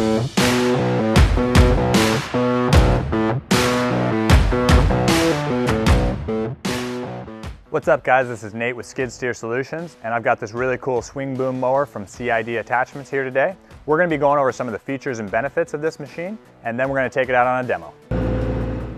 What's up guys, this is Nate with Skid Steer Solutions and I've got this really cool swing boom mower from CID Attachments here today. We're going to be going over some of the features and benefits of this machine and then we're going to take it out on a demo.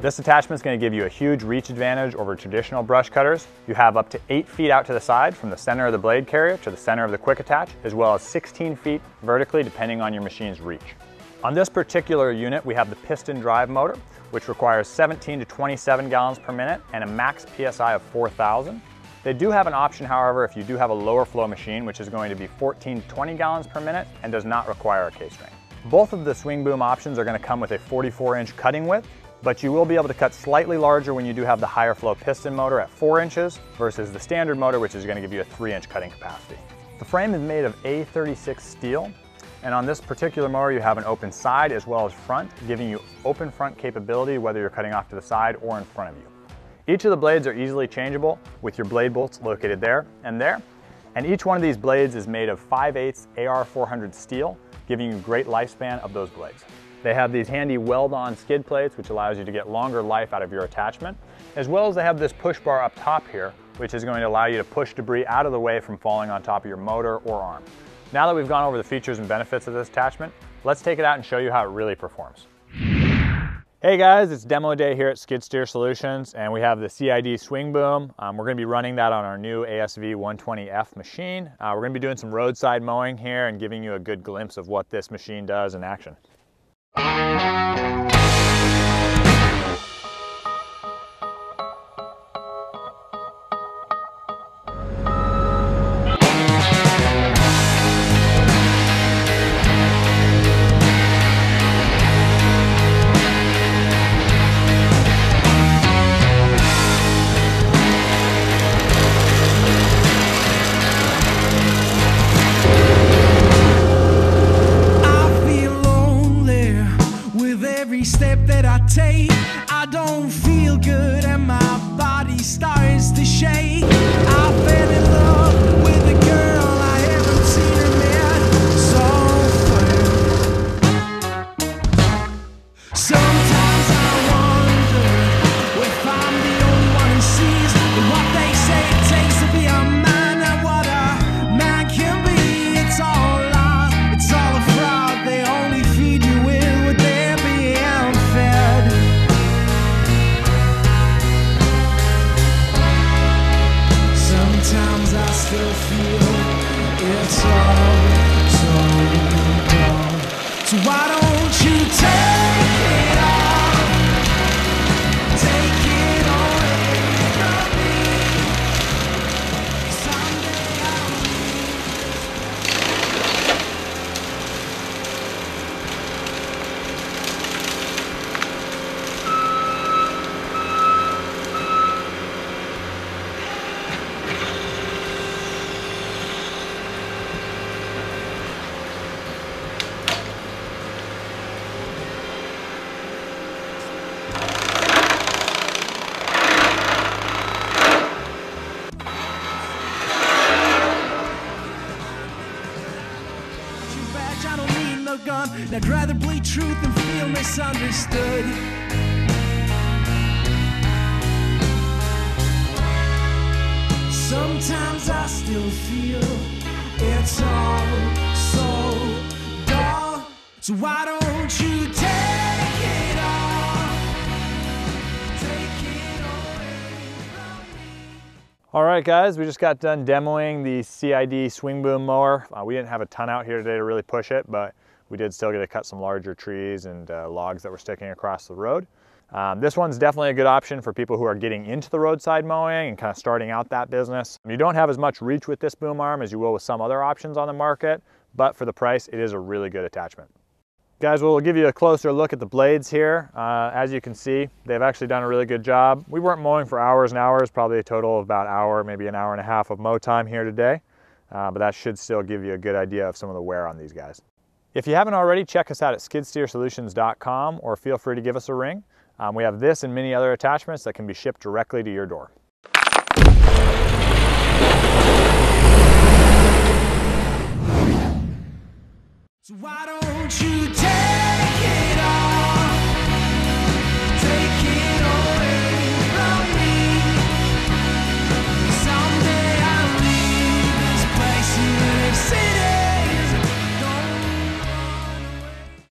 This attachment is going to give you a huge reach advantage over traditional brush cutters. You have up to 8 feet out to the side from the center of the blade carrier to the center of the quick attach as well as 16 feet vertically depending on your machine's reach. On this particular unit we have the piston drive motor which requires 17 to 27 gallons per minute and a max PSI of 4,000. They do have an option, however, if you do have a lower flow machine, which is going to be 14 to 20 gallons per minute and does not require a case drain. Both of the swing boom options are gonna come with a 44 inch cutting width, but you will be able to cut slightly larger when you do have the higher flow piston motor at four inches versus the standard motor, which is gonna give you a three inch cutting capacity. The frame is made of A36 steel, and on this particular mower, you have an open side as well as front, giving you open front capability whether you're cutting off to the side or in front of you. Each of the blades are easily changeable with your blade bolts located there and there. And each one of these blades is made of 5 8 AR400 steel, giving you great lifespan of those blades. They have these handy weld-on skid plates, which allows you to get longer life out of your attachment, as well as they have this push bar up top here, which is going to allow you to push debris out of the way from falling on top of your motor or arm. Now that we've gone over the features and benefits of this attachment, let's take it out and show you how it really performs. Hey guys, it's demo day here at Skid Steer Solutions and we have the CID swing boom. Um, we're gonna be running that on our new ASV 120F machine. Uh, we're gonna be doing some roadside mowing here and giving you a good glimpse of what this machine does in action. Música gun. I'd rather bleed truth than feel misunderstood. Sometimes I still feel it's all so dull. So why don't you take it all? Take it all right guys, we just got done demoing the CID swing boom mower. Uh, we didn't have a ton out here today to really push it, but we did still get to cut some larger trees and uh, logs that were sticking across the road. Um, this one's definitely a good option for people who are getting into the roadside mowing and kind of starting out that business. You don't have as much reach with this boom arm as you will with some other options on the market, but for the price, it is a really good attachment. Guys, we'll give you a closer look at the blades here. Uh, as you can see, they've actually done a really good job. We weren't mowing for hours and hours, probably a total of about hour, maybe an hour and a half of mow time here today. Uh, but that should still give you a good idea of some of the wear on these guys. If you haven't already, check us out at skidsteersolutions.com or feel free to give us a ring. Um, we have this and many other attachments that can be shipped directly to your door. So